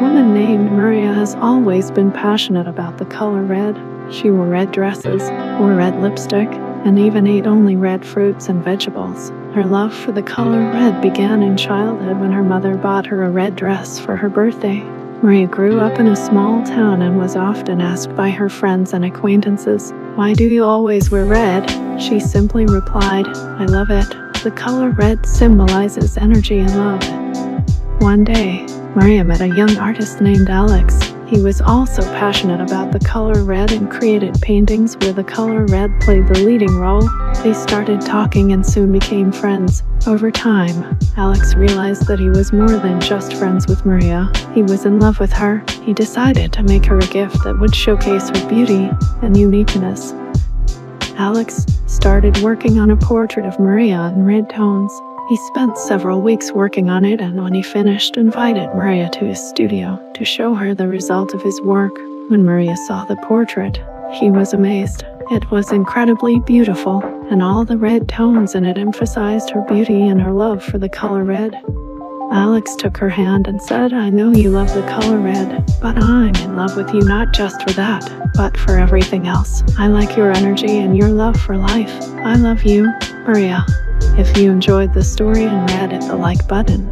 woman named Maria has always been passionate about the color red. She wore red dresses, wore red lipstick, and even ate only red fruits and vegetables. Her love for the color red began in childhood when her mother bought her a red dress for her birthday. Maria grew up in a small town and was often asked by her friends and acquaintances, Why do you always wear red? She simply replied, I love it. The color red symbolizes energy and love. One day, Maria met a young artist named Alex. He was also passionate about the color red and created paintings where the color red played the leading role. They started talking and soon became friends. Over time, Alex realized that he was more than just friends with Maria. He was in love with her. He decided to make her a gift that would showcase her beauty and uniqueness. Alex started working on a portrait of Maria in red tones. He spent several weeks working on it and when he finished, invited Maria to his studio to show her the result of his work. When Maria saw the portrait, he was amazed. It was incredibly beautiful, and all the red tones in it emphasized her beauty and her love for the color red. Alex took her hand and said, I know you love the color red, but I'm in love with you not just for that, but for everything else. I like your energy and your love for life. I love you, Maria. If you enjoyed the story and read, hit the like button.